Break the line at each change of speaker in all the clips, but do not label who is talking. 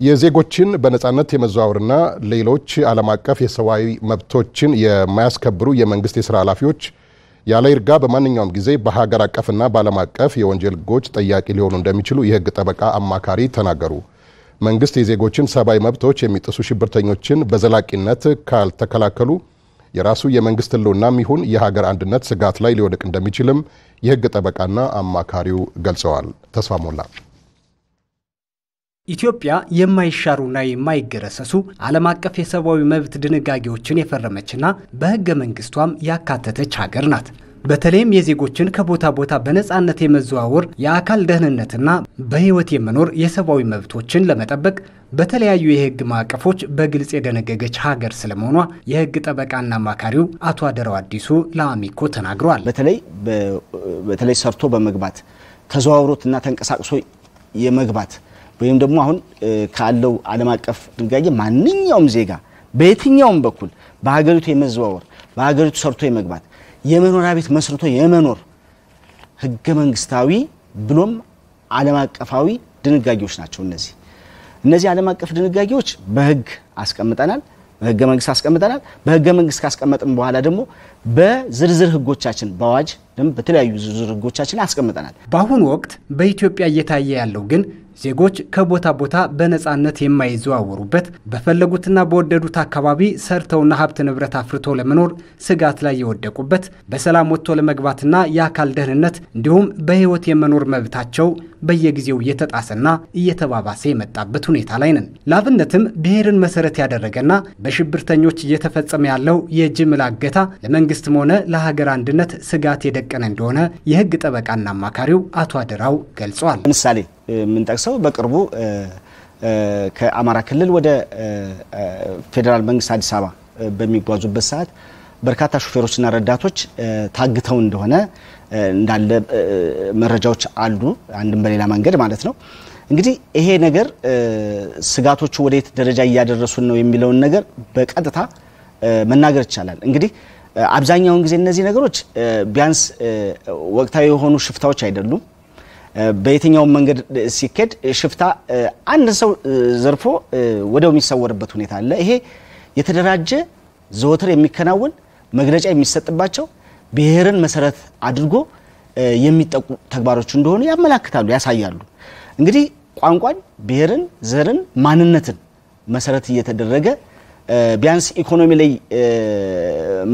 የዜጎችን በነጻነት የመዘዋወርና ሌሎች ዓለም አቀፍ የሰብአዊ መብቶችን የማያስከብሩ የመንግስት የስራ ኃላፊዎች ያለ ይርጋ በማንኛውም ጊዜ በሀገር አቀፍና በዓለም አቀፍ የወንጀል ሕጎች ጠያቂ ሊሆኑ እንደሚችሉ የህግ ጠበቃ አማካሪ ተናገሩ። መንግስት የዜጎችን ሰብአዊ መብቶች የሚጥሱ ሽብርተኞችን በዘላቂነት ካልተከላከሉ የራሱ የመንግስት ህልውናም ይሁን የሀገር አንድነት ስጋት ላይ ሊወድቅ እንደሚችልም የህግ ጠበቃና አማካሪው ገልጸዋል። ተስፋ ሞላ
ኢትዮጵያ የማይሻሩና የማይገረሰሱ ዓለም አቀፍ የሰብአዊ መብት ድንጋጌዎችን የፈረመችና በህገ መንግስቷም ያካተተች ሀገር ናት። በተለይም የዜጎችን ከቦታ ቦታ በነፃነት የመዘዋወር የአካል ደህንነትና በህይወት የመኖር የሰብአዊ መብቶችን ለመጠበቅ በተለያዩ የህግ ማዕቀፎች በግልጽ የደነገገች ሀገር ስለመሆኗ የህግ ጠበቃና አማካሪው አቶ አደራው አዲሱ ለአሚኮ ተናግረዋል።
በተለይ በተለይ ሰርቶ በመግባት ተዘዋውሮትና ተንቀሳቅሶ የመግባት ወይም ደግሞ አሁን ካለው ዓለም አቀፍ ድንጋጌ ማንኛውም ዜጋ በየትኛውም በኩል በሀገሪቱ የመዘዋወር በሀገሪቱ ሰርቶ የመግባት የመኖሪያ ቤት መስርቶ የመኖር ህገ መንግስታዊ ብሎም ዓለም አቀፋዊ ድንጋጌዎች ናቸው። እነዚህ እነዚህ ዓለም አቀፍ ድንጋጌዎች በህግ አስቀምጠናል፣ በህገ መንግስት አስቀምጠናል። በህገ መንግስት ካስቀመጥን በኋላ ደግሞ በዝርዝር ህጎቻችን በአዋጅ በተለያዩ ዝርዝር ህጎቻችን አስቀምጠናል።
በአሁኑ ወቅት በኢትዮጵያ እየታየ ያለው ግን ዜጎች ከቦታ ቦታ በነፃነት የማይዘዋወሩበት በፈለጉትና በወደዱት አካባቢ ሰርተውና ሀብት ንብረት አፍርቶ ለመኖር ስጋት ላይ የወደቁበት በሰላም ወጥቶ ለመግባትና የአካል ደህንነት እንዲሁም በህይወት የመኖር መብታቸው በየጊዜው እየተጣሰና እየተባባሰ የመጣበት ሁኔታ ላይ ነን። ላብነትም ብሔርን መሰረት ያደረገና በሽብርተኞች እየተፈጸመ ያለው የጅምላ እገታ ለመንግስትም ሆነ ለሀገር አንድነት ስጋት የደቀነ እንደሆነ የህግ ጠበቃና አማካሪው አቶ አደራው ገልጸዋል።
ለምሳሌ የምንጠቅሰው በቅርቡ ከአማራ ክልል ወደ ፌዴራል መንግስት አዲስ አበባ በሚጓዙበት ሰዓት በርካታ ሹፌሮችና ረዳቶች ታግተው እንደሆነ እንዳለ መረጃዎች አሉ። አንድም በሌላ መንገድ ማለት ነው። እንግዲህ ይሄ ነገር ስጋቶቹ ወደየት ደረጃ እያደረሱን ነው የሚለውን ነገር በቀጥታ መናገር ይቻላል። እንግዲህ አብዛኛውን ጊዜ እነዚህ ነገሮች ቢያንስ ወቅታዊ የሆኑ ሽፍታዎች አይደሉም። በየትኛውም መንገድ ሲኬድ ሽፍታ አንድ ሰው ዘርፎ ወዲያው የሚሰወርበት ሁኔታ አለ። ይሄ የተደራጀ ዘወትር የሚከናወን መግለጫ የሚሰጥባቸው ብሔርን መሰረት አድርጎ የሚጠቁ ተግባሮች እንደሆኑ ያመላክታሉ፣ ያሳያሉ። እንግዲህ ቋንቋን፣ ብሔርን፣ ዘርን፣ ማንነትን መሰረት እየተደረገ ቢያንስ ኢኮኖሚ ላይ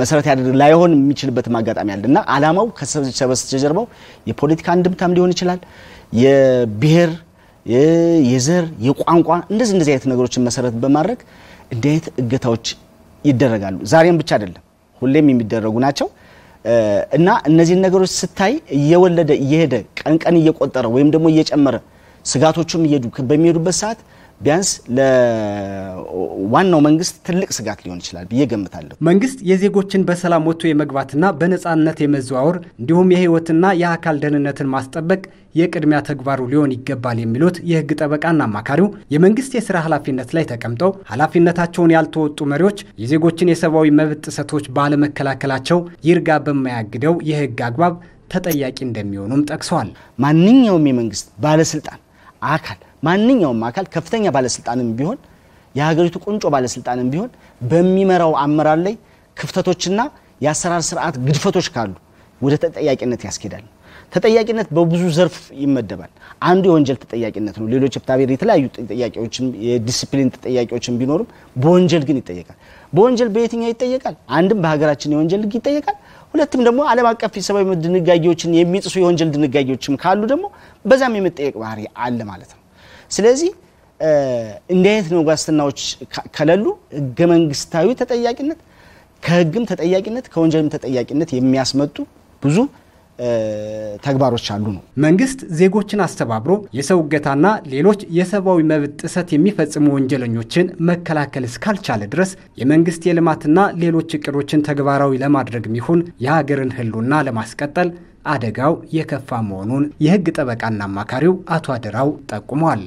መሰረት ያደርግ ላይሆን የሚችልበትም አጋጣሚ አለ እና ዓላማው ከበስተጀርባው የፖለቲካ አንድምታም ሊሆን ይችላል። የብሔር፣ የዘር፣ የቋንቋ እንደዚህ እንደዚህ አይነት ነገሮችን መሰረት በማድረግ እንዲህ አይነት እገታዎች ይደረጋሉ። ዛሬም ብቻ አይደለም፣ ሁሌም የሚደረጉ ናቸው እና እነዚህን ነገሮች ስታይ እየወለደ እየሄደ ቀን ቀን እየቆጠረ ወይም ደግሞ እየጨመረ ስጋቶቹም እየሄዱ በሚሄዱበት ሰዓት ቢያንስ ለዋናው መንግስት ትልቅ ስጋት ሊሆን ይችላል ብዬ ገምታለሁ።
መንግስት የዜጎችን በሰላም ወጥቶ የመግባትና በነፃነት የመዘዋወር እንዲሁም የህይወትና የአካል ደህንነትን ማስጠበቅ የቅድሚያ ተግባሩ ሊሆን ይገባል የሚሉት የህግ ጠበቃና አማካሪው የመንግስት የስራ ኃላፊነት ላይ ተቀምጠው ኃላፊነታቸውን ያልተወጡ መሪዎች የዜጎችን የሰብአዊ መብት ጥሰቶች ባለመከላከላቸው ይርጋ በማያግደው የህግ አግባብ ተጠያቂ እንደሚሆኑም ጠቅሰዋል።
ማንኛውም የመንግስት ባለስልጣን አካል ማንኛውም አካል ከፍተኛ ባለስልጣንም ቢሆን የሀገሪቱ ቁንጮ ባለስልጣንም ቢሆን በሚመራው አመራር ላይ ክፍተቶችና የአሰራር ስርዓት ግድፈቶች ካሉ ወደ ተጠያቂነት ያስኬዳል። ተጠያቂነት በብዙ ዘርፍ ይመደባል። አንዱ የወንጀል ተጠያቂነት ነው። ሌሎች ፍትሐብሔር የተለያዩ ተጠያቂዎችን የዲሲፕሊን ተጠያቂዎችን ቢኖሩም በወንጀል ግን ይጠየቃል። በወንጀል በየትኛው ይጠየቃል? አንድም በሀገራችን የወንጀል ህግ ይጠየቃል። ሁለትም ደግሞ ዓለም አቀፍ የሰብአዊ ድንጋጌዎችን የሚጥሱ የወንጀል ድንጋጌዎችም ካሉ ደግሞ በዛም የመጠየቅ ባህሪ አለ ማለት ነው። ስለዚህ እንዲህ አይነት ነው ዋስትናዎች ከሌሉ ህገ መንግስታዊ ተጠያቂነት ከህግም ተጠያቂነት ከወንጀልም ተጠያቂነት የሚያስመጡ ብዙ ተግባሮች አሉ ነው።
መንግስት ዜጎችን አስተባብሮ የሰው እገታና ሌሎች የሰብአዊ መብት ጥሰት የሚፈጽሙ ወንጀለኞችን መከላከል እስካልቻለ ድረስ የመንግስት የልማትና ሌሎች እቅዶችን ተግባራዊ ለማድረግም ይሁን የሀገርን ህልውና ለማስቀጠል አደጋው የከፋ መሆኑን የህግ ጠበቃና አማካሪው አቶ አደራው ጠቁመዋል።